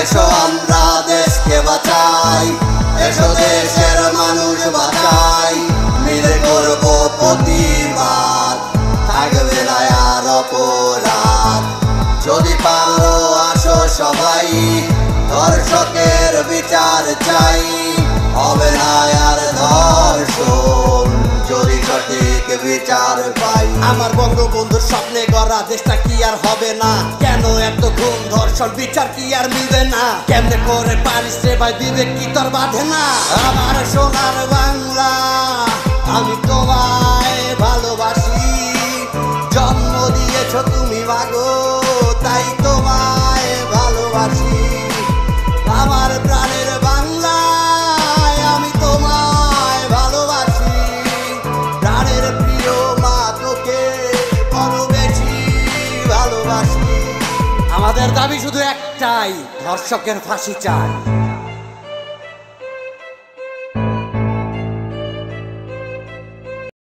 এসো আমরা দেশকে বাঁচাই, এসো দেশের মানুষ বাঁচাই, মিলে করব প্রতিবাদ, থাকবে আর অপরাধ। যদি পারো, আসো সবাই দর্শকের বিচার চাই হবে না আর ধর্ষণ, যদি সঠিক বিচার পাই। আমার বঙ্গবন্ধুর স্বপ্নে গড়া দেশটা কি আর হবে না? কেন এত খুন ধর্ষণ, বিচার কি আর মিলবে না? কেমনে করে পারিস রে ভাই বিবেক, কি তোর বাঁধে না? আমার সোনার বাংলা আমি তোমায় ভালোবাসি। জন্ম দিয়েছ তুমি, মাগো, তাই তোমায় ভালোবাসি। আমাদের দাবি শুধু একটাই ধর্ষকের ফাঁসি চাই।